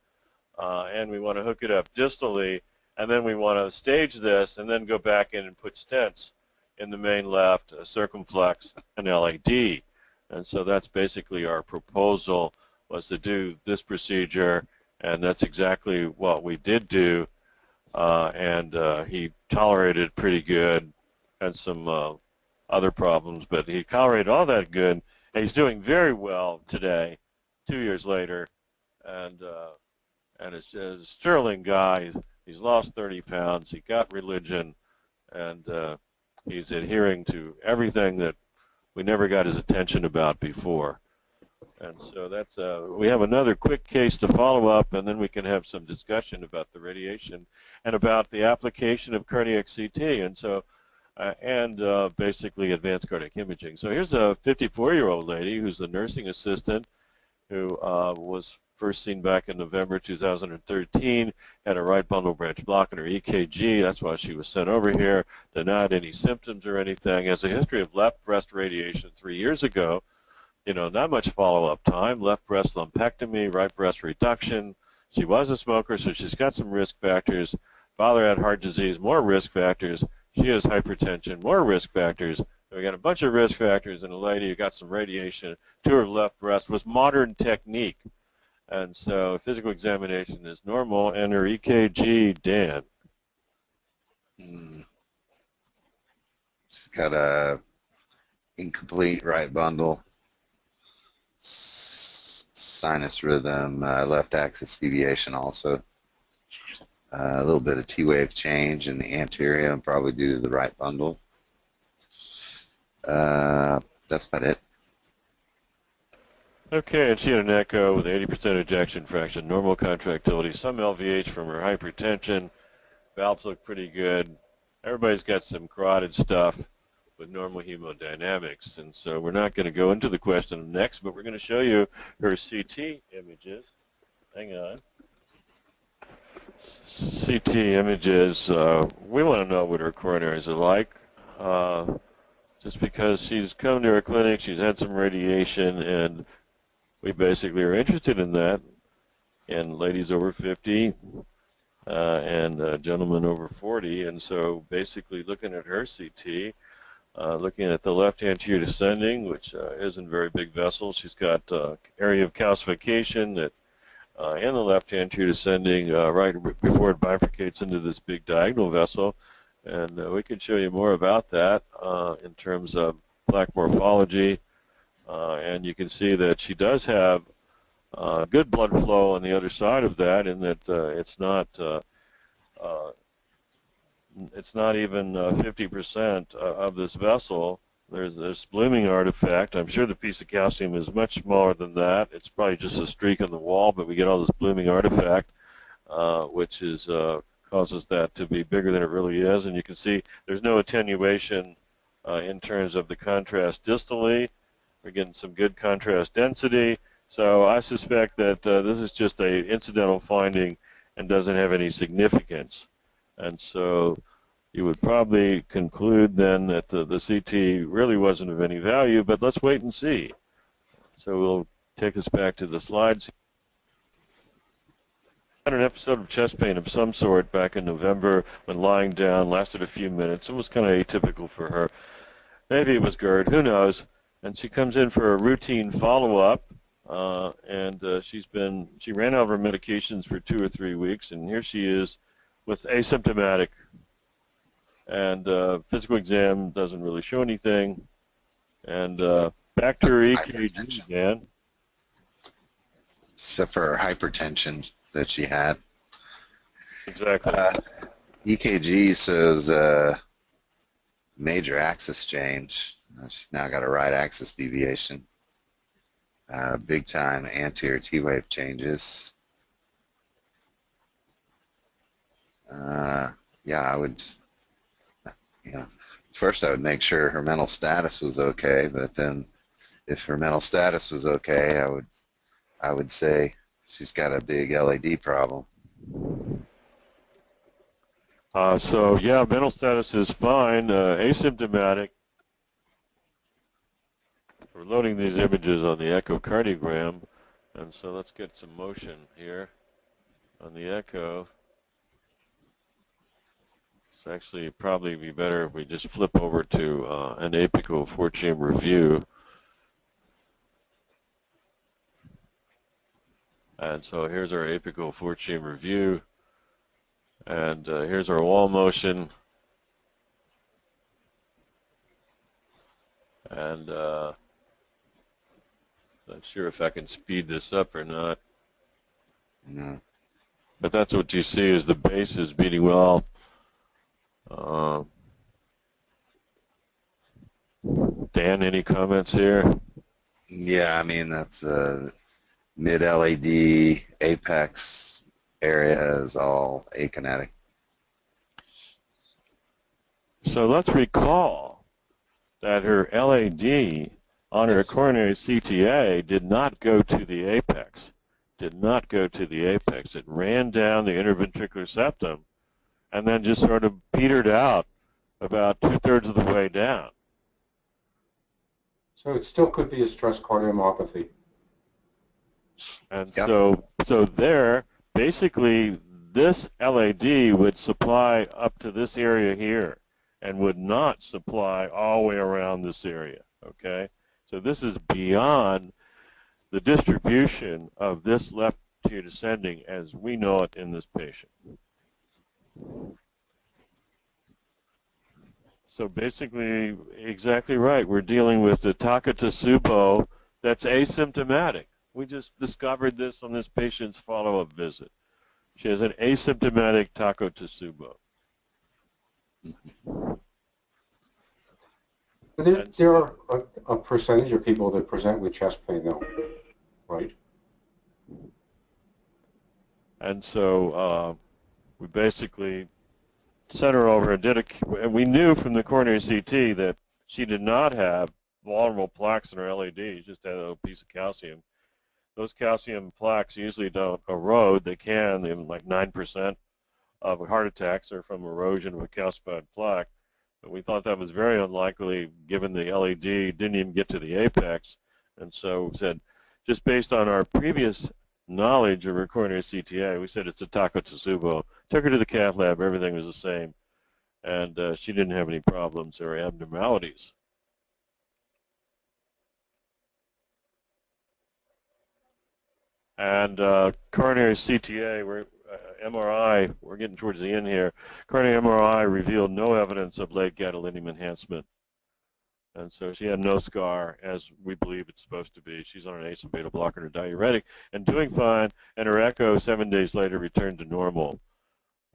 uh, and we want to hook it up distally and then we want to stage this and then go back in and put stents in the main left, uh, circumflex, and LAD. And so that's basically our proposal was to do this procedure, and that's exactly what we did do. Uh, and uh, he tolerated pretty good, had some uh, other problems, but he tolerated all that good, and he's doing very well today, two years later, and uh, and it's a sterling guy. He's lost 30 pounds. He got religion, and uh, he's adhering to everything that we never got his attention about before. And so that's uh, we have another quick case to follow up, and then we can have some discussion about the radiation and about the application of cardiac CT, and so uh, and uh, basically advanced cardiac imaging. So here's a 54-year-old lady who's a nursing assistant who uh, was first seen back in November 2013, had a right bundle branch block in her EKG. That's why she was sent over here. Denied any symptoms or anything. Has a history of left breast radiation three years ago. You know, not much follow-up time. Left breast lumpectomy, right breast reduction. She was a smoker, so she's got some risk factors. Father had heart disease, more risk factors. She has hypertension, more risk factors. We got a bunch of risk factors in a lady who got some radiation to her left breast with modern technique. And so physical examination is normal, and her EKG, Dan. Mm. She's got a incomplete right bundle, sinus rhythm, uh, left axis deviation also. Uh, a little bit of T-wave change in the anterior, probably due to the right bundle. Uh, that's about it. Okay, and she had an echo with 80% ejection fraction, normal contractility, some LVH from her hypertension. Valves look pretty good. Everybody's got some carotid stuff with normal hemodynamics. And so we're not going to go into the question next, but we're going to show you her CT images. Hang on. CT images, uh, we want to know what her coronaries are like. Uh, just because she's come to our clinic, she's had some radiation, and we basically are interested in that. And ladies over 50 uh, and uh, gentlemen over 40, and so basically looking at her CT, uh, looking at the left anterior descending, which uh, isn't very big vessel, she's got uh, area of calcification that uh, in the left anterior descending uh, right before it bifurcates into this big diagonal vessel. And uh, we can show you more about that uh, in terms of plaque morphology. Uh, and you can see that she does have uh, good blood flow on the other side of that in that uh, it's not uh, uh, it's not even 50% of this vessel. There's this blooming artifact. I'm sure the piece of calcium is much smaller than that. It's probably just a streak on the wall, but we get all this blooming artifact, which is causes that to be bigger than it really is. And you can see there's no attenuation in terms of the contrast distally. We're getting some good contrast density. So I suspect that uh, this is just a incidental finding and doesn't have any significance. And so you would probably conclude then that the, the CT really wasn't of any value, but let's wait and see. So we'll take us back to the slides had an episode of chest pain of some sort back in November when lying down, lasted a few minutes. It was kind of atypical for her. Maybe it was GERD, who knows. And she comes in for a routine follow-up, uh, and uh, she's been, she ran out of her medications for two or three weeks, and here she is with asymptomatic. And uh, physical exam doesn't really show anything. And uh, back to her EKG, Dan. Except for her hypertension that she had. Exactly. Uh, EKG shows uh, major axis change. She's now got a right axis deviation. Uh, big time anterior T-wave changes. Uh, yeah, I would, know, first I would make sure her mental status was okay, but then if her mental status was okay, I would, I would say she's got a big LAD problem. Uh, so yeah, mental status is fine, uh, asymptomatic. We're loading these images on the echocardiogram, and so let's get some motion here on the echo. It's actually probably be better if we just flip over to uh, an apical four-chamber view. And so here's our apical four-chamber view. And uh, here's our wall motion. And uh, not sure if I can speed this up or not. No. But that's what you see is the base is beating well. Uh, Dan, any comments here? Yeah, I mean that's uh, mid LAD apex area is all akinetic. So let's recall that her LAD on her Yes. coronary CTA did not go to the apex. Did not go to the apex. It ran down the interventricular septum and then just sort of petered out about two-thirds of the way down. So it still could be a stress cardiomyopathy. And Yep. so, so there, basically, this LAD would supply up to this area here, and would not supply all the way around this area. Okay, so this is beyond the distribution of this left here descending as we know it in this patient. So basically, exactly right. We're dealing with the Takotsubo that's asymptomatic. We just discovered this on this patient's follow-up visit. She has an asymptomatic Takotsubo. But There, there are a, a percentage of people that present with chest pain though, right? And so uh, we basically sent her over and did a, and we knew from the coronary CT that she did not have vulnerable plaques in her LAD, she just had a little piece of calcium. Those calcium plaques usually don't erode, they can, they're like 9% of heart attacks are from erosion of a calcified plaque. But we thought that was very unlikely given the LAD didn't even get to the apex. And so we said, just based on our previous knowledge of her coronary CTA, we said it's a Takotsubo. Took her to the cath lab, everything was the same. And uh, she didn't have any problems or abnormalities. And uh, coronary CTA, we're, MRI, we're getting towards the end here. Coronary MRI revealed no evidence of late gadolinium enhancement. And so she had no scar, as we believe it's supposed to be. She's on an ACE and beta blocker and a diuretic, and doing fine. And her echo seven days later returned to normal.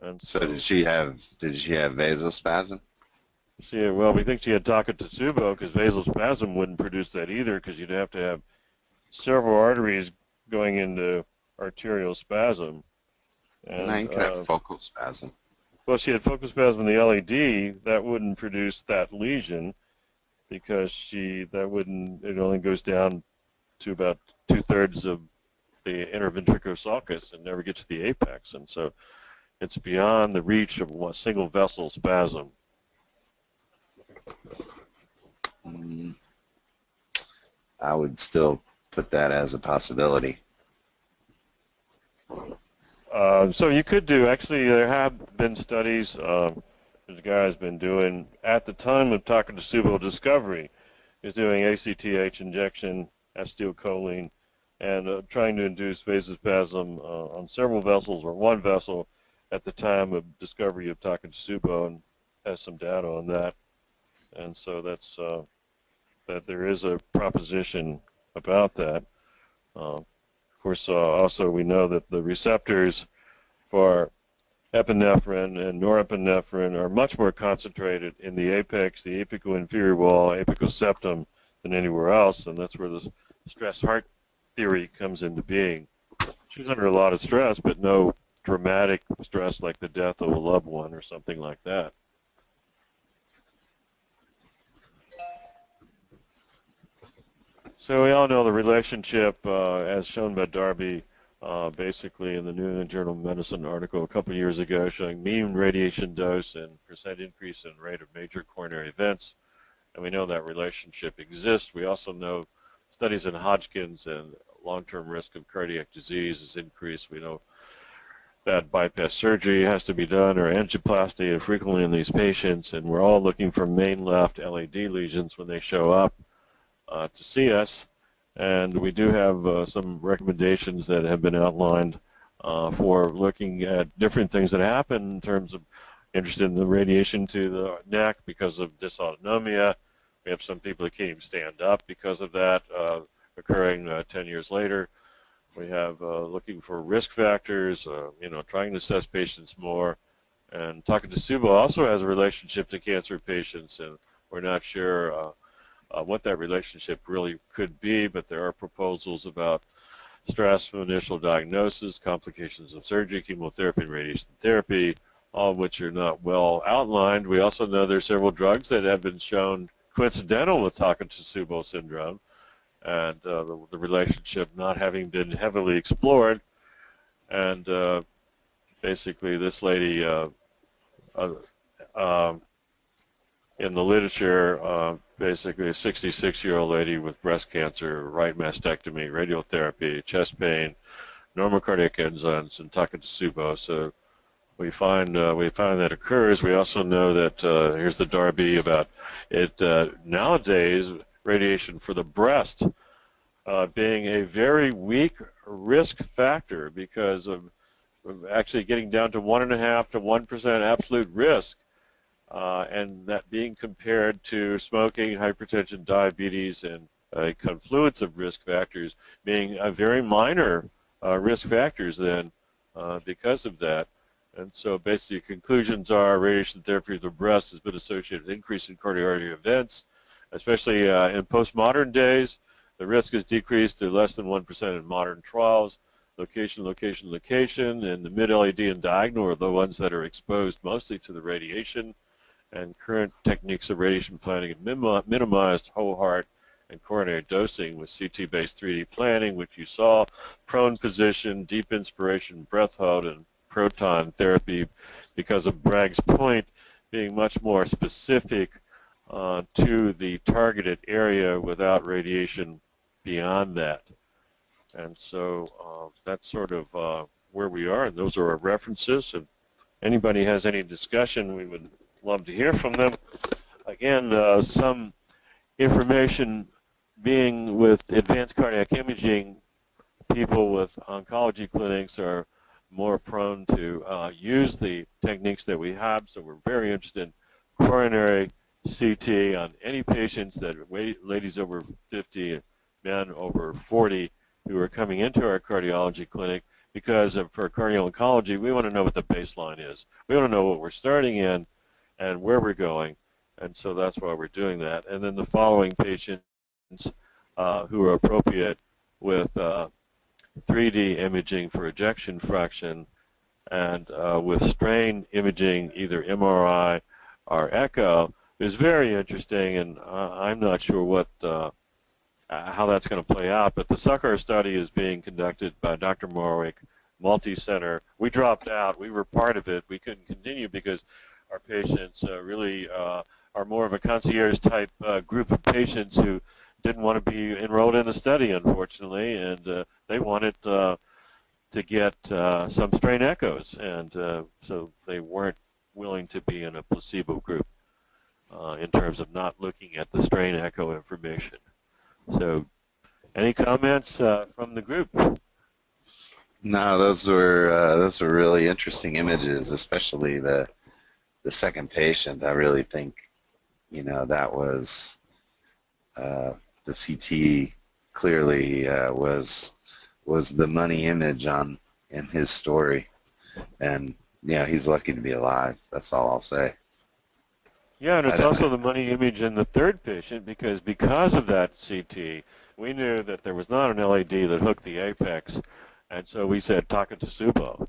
And So did she have did she have vasospasm? she, well, we think she had Takotsubo because vasospasm wouldn't produce that either because you'd have to have several arteries going into arterial spasm. And, you could uh, have focal spasm. Well, she had focal spasm in the LAD. That wouldn't produce that lesion because she that wouldn't. It only goes down to about two thirds of the interventricular sulcus and never gets to the apex, and so it's beyond the reach of a single vessel spasm. Mm, I would still put that as a possibility. Uh, so you could do, actually, there have been studies uh, this guy has been doing at the time of Takotsubo discovery, is doing ACTH injection, acetylcholine, and uh, trying to induce vasospasm uh, on several vessels or one vessel at the time of discovery of Takotsubo and has some data on that. And so that's, uh, that there is a proposition about that. Course, uh, also we know that the receptors for epinephrine and norepinephrine are much more concentrated in the apex, the apical inferior wall, apical septum than anywhere else, and that's where the stress heart theory comes into being. She's under a lot of stress, but no dramatic stress like the death of a loved one or something like that. So we all know the relationship, uh, as shown by Darby, uh, basically in the New England Journal of Medicine article a couple years ago, showing mean radiation dose and percent increase in rate of major coronary events. And we know that relationship exists. We also know studies in Hodgkin's and long-term risk of cardiac disease is increased. We know that bypass surgery has to be done or angioplasty frequently in these patients, and we're all looking for main left LAD lesions when they show up uh, to see us. And we do have uh, some recommendations that have been outlined uh, for looking at different things that happen in terms of interested in the radiation to the neck because of dysautonomia. We have some people that can't even stand up because of that uh, occurring uh, 10 years later. We have looking for risk factors, you know, trying to assess patients more. And Takotsubo also has a relationship to cancer patients, and we're not sure uh, what that relationship really could be, but there are proposals about stress from initial diagnosis, complications of surgery, chemotherapy, and radiation therapy, all of which are not well outlined. We also know there are several drugs that have been shown coincidental with Takotsubo syndrome, and uh, the, the, relationship not having been heavily explored. And uh, basically, this lady, uh, uh um, in the literature, uh, basically a 66-year-old lady with breast cancer, right mastectomy, radiotherapy, chest pain, normal cardiac enzymes, and Takotsubo. So we find uh, we find that occurs. We also know that uh, here's the Darby about it uh, nowadays radiation for the breast uh, being a very weak risk factor because of, of actually getting down to one and a half to one percent absolute risk, uh, and that being compared to smoking, hypertension, diabetes, and a confluence of risk factors being a very minor uh, risk factors then because of that. And so basically conclusions are radiation therapy of the breast has been associated with increase in coronary events, especially uh, in postmodern days. The risk is decreased to less than 1% in modern trials. Location, location, location, and the mid-LAD and diagonal are the ones that are exposed mostly to the radiation. And current techniques of radiation planning have minimized whole heart and coronary dosing with CT-based 3D planning, which you saw, prone position, deep inspiration, breath hold, and proton therapy because of Bragg's point being much more specific uh, to the targeted area without radiation beyond that. And so uh, that's sort of uh, where we are, and those are our references. If anybody has any discussion, we would love to hear from them. Again, uh, some information being with advanced cardiac imaging, people with oncology clinics are more prone to uh, use the techniques that we have. So we're very interested in coronary CT on any patients that ladies over 50, men over 40 who are coming into our cardiology clinic because of, for cardio oncology, we want to know what the baseline is. We want to know what we're starting in and where we're going. And so that's why we're doing that. And then the following patients uh, who are appropriate with uh, 3D imaging for ejection fraction and uh, with strain imaging, either MRI or echo, is very interesting, and uh, I'm not sure what uh, how that's going to play out. But the SUCCOUR study is being conducted by Dr. Marwick, multi-center. We dropped out. We were part of it. We couldn't continue because our patients uh, really uh, are more of a concierge type uh, group of patients who didn't want to be enrolled in the study, unfortunately, and uh, they wanted uh, to get uh, some strain echoes, and uh, so they weren't willing to be in a placebo group uh, in terms of not looking at the strain echo information. So, any comments uh, from the group? No, those were those were really interesting images, especially the the second patient. I really think, you know, that was uh, the CT clearly uh, was was the money image on in his story, and you know he's lucky to be alive. That's all I'll say. Yeah, and it's also the money image in the third patient because because of that CT, we knew that there was not an LAD that hooked the apex, and so we said Takotsubo.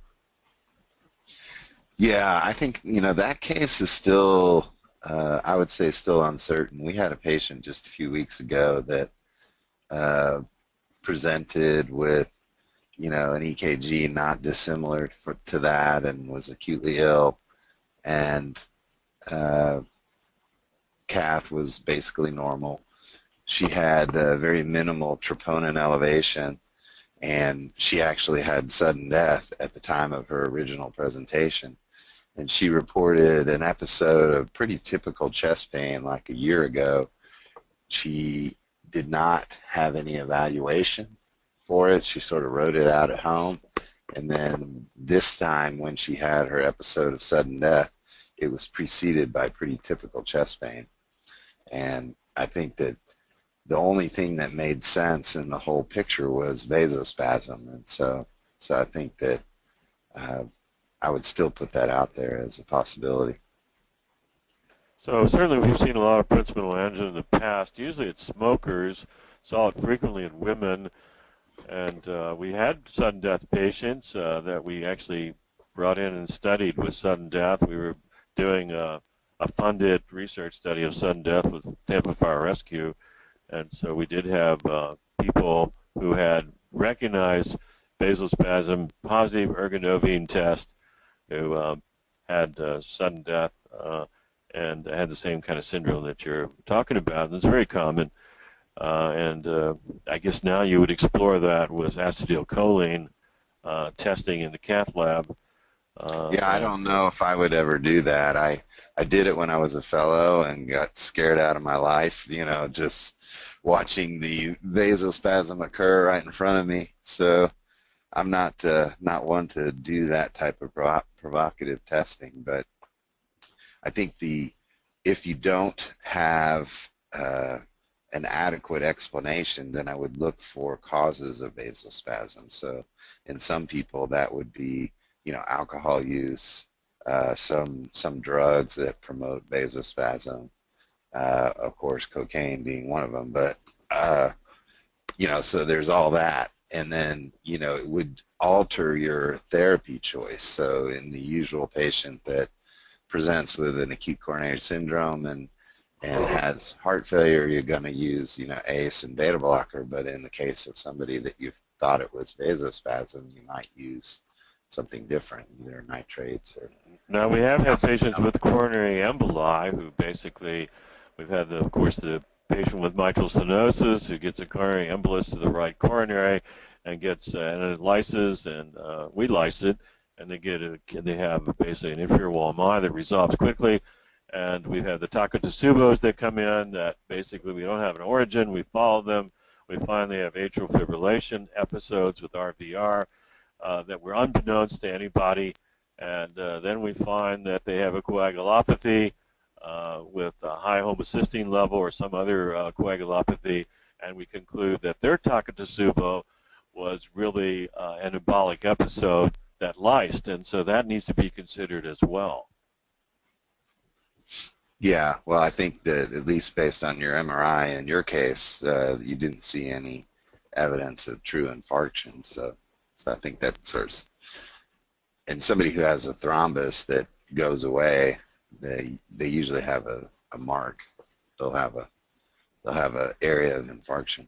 Yeah, I think you know that case is still uh, I would say still uncertain. We had a patient just a few weeks ago that uh, presented with, you know, an EKG not dissimilar for, to that and was acutely ill, and uh, cath was basically normal. She had very minimal troponin elevation, and she actually had sudden death at the time of her original presentation and she reported an episode of pretty typical chest pain like a year ago. She did not have any evaluation for it. She sort of wrote it out at home. And then this time when she had her episode of sudden death, it was preceded by pretty typical chest pain. And I think that the only thing that made sense in the whole picture was vasospasm, and so so I think that uh, I would still put that out there as a possibility. So certainly we've seen a lot of Prinzmetal angina in the past. Usually it's smokers, saw it frequently in women, and uh, we had sudden death patients uh, that we actually brought in and studied with sudden death. We were doing a, a funded research study of sudden death with Tampa Fire Rescue, and so we did have uh, people who had recognized vasospasm, positive ergonovine test, who um, had uh, sudden death uh, and had the same kind of syndrome that you're talking about. And it's very common. Uh, and uh, I guess now you would explore that with acetylcholine uh, testing in the cath lab. Uh, yeah, I don't know if I would ever do that. I I did it when I was a fellow and got scared out of my life. You know, just watching the vasospasm occur right in front of me. So I'm not uh, not one to do that type of provo provocative testing, but I think the if you don't have uh, an adequate explanation, then I would look for causes of vasospasm. So in some people, that would be you know alcohol use, uh, some some drugs that promote vasospasm. Uh, of course, cocaine being one of them, but uh, you know, so there's all that, and then you know it would alter your therapy choice. So in the usual patient that presents with an acute coronary syndrome and and has heart failure, you're going to use, you know, ACE and beta blocker. But in the case of somebody that you thought it was vasospasm, you might use something different, either nitrates or. Now we have had patients with coronary emboli who basically, we've had, the, of course, the patient with mitral stenosis who gets a coronary embolus to the right coronary and gets uh, and it lyses and uh, we lyse it and they get a, they have basically an inferior wall MI that resolves quickly. And we've had the Takotsubos that come in that basically we don't have an origin. We follow them. We find they have atrial fibrillation episodes with RVR uh, that were unbeknownst to anybody. And uh, then we find that they have a coagulopathy uh, with a high homocysteine level or some other uh, coagulopathy. And we conclude that their Takotsubo was really uh, an embolic episode that lysed, and so that needs to be considered as well. Yeah, well, I think that at least based on your MRI in your case, uh, you didn't see any evidence of true infarction. So, so I think that sort of, and somebody who has a thrombus that goes away, they they usually have a, a mark. They'll have a they'll have an area of infarction.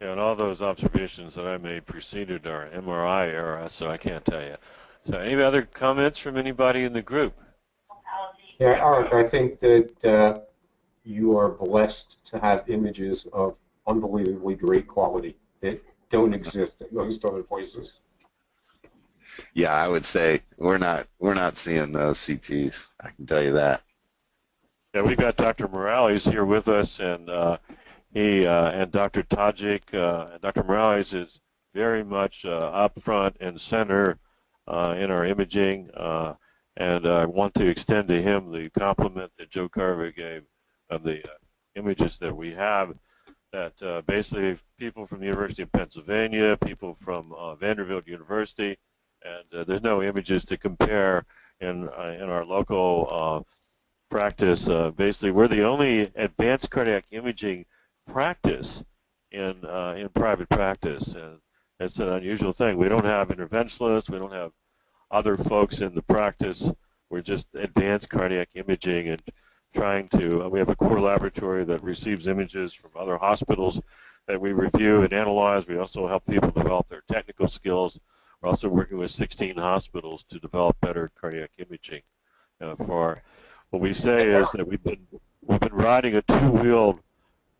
Yeah, and all those observations that I made preceded our MRI era, so I can't tell you. So any other comments from anybody in the group? Yeah, Eric, I think that uh, you are blessed to have images of unbelievably great quality that don't exist in most other places. Yeah, I would say we're not we're not seeing those CTs. I can tell you that. Yeah, we've got Dr. Morales here with us, and uh, he uh, and Dr. Tajik, uh, Dr. Morales is very much uh, up front and center uh, in our imaging, uh, and I want to extend to him the compliment that Joe Carver gave of the images that we have. That uh, basically people from the University of Pennsylvania, people from uh, Vanderbilt University, and uh, there's no images to compare in uh, in our local uh, practice. Basically, we're the only advanced cardiac imaging practice in in private practice, and it's an unusual thing. We don't have interventionalists. We don't have other folks in the practice. We're just advanced cardiac imaging and trying to. Uh, we have a core laboratory that receives images from other hospitals that we review and analyze. We also help people develop their technical skills. We're also working with 16 hospitals to develop better cardiac imaging. Uh, for what we say is that we've been we've been riding a two-wheeled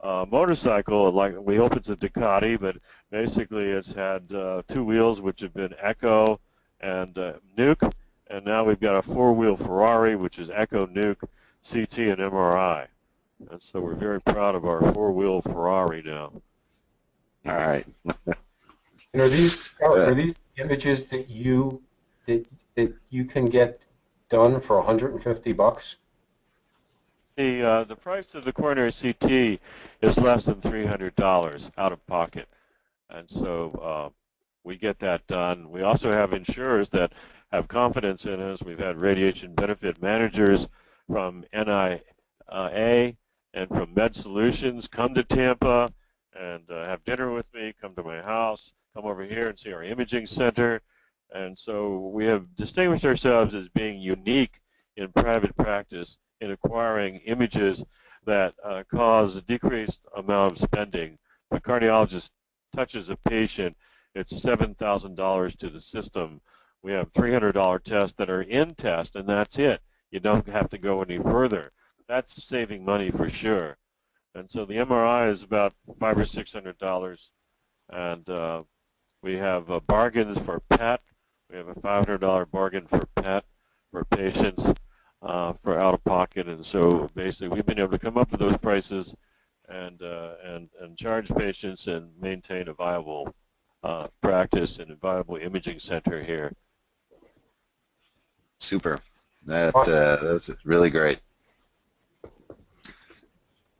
uh, motorcycle, like we hope it's a Ducati, but basically it's had uh, two wheels which have been Echo and uh, Nuke, and now we've got a four-wheel Ferrari which is Echo, Nuke, CT, and MRI. And so we're very proud of our four-wheel Ferrari now. All right. And are these Eric, are these images that you that that you can get done for 150 bucks? the uh, the price of the coronary CT is less than $300 out of pocket, and so uh, we get that done. We also have insurers that have confidence in us. We've had radiation benefit managers from NIA and from Med Solutions come to Tampa and uh, have dinner with me, come to my house, come over here and see our imaging center. And so we have distinguished ourselves as being unique in private practice in acquiring images that uh, cause a decreased amount of spending. The cardiologist touches a patient, it's $7,000 to the system. We have $300 tests that are in test, and that's it. You don't have to go any further. That's saving money for sure. And so the MRI is about five or six hundred dollars, and uh, we have uh, bargains for PET. We have a five hundred dollar bargain for PET for patients uh, for out of pocket, and so basically we've been able to come up with those prices and uh, and and charge patients and maintain a viable uh, practice and a viable imaging center here. Super. That uh, that's really great.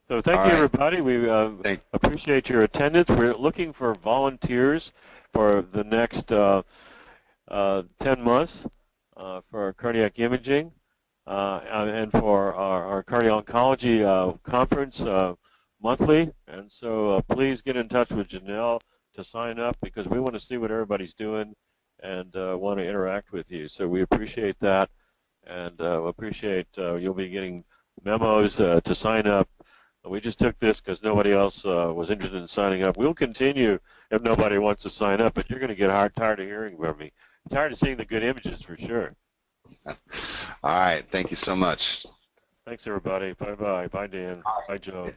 So thank All you, right. everybody. We uh, appreciate your attendance. We're looking for volunteers for the next uh, uh, 10 months uh, for cardiac imaging and for our, our cardio oncology uh, conference monthly. And so please get in touch with Janelle to sign up because we want to see what everybody's doing and uh, want to interact with you. So we appreciate that and uh, appreciate uh, you'll be getting memos to sign up we just took this because nobody else uh, was interested in signing up. We'll continue if nobody wants to sign up, but you're going to get hard, tired of hearing from me. Tired of seeing the good images for sure. All right. Thank you so much. Thanks, everybody. Bye-bye. Bye, Dan. Bye. Joe.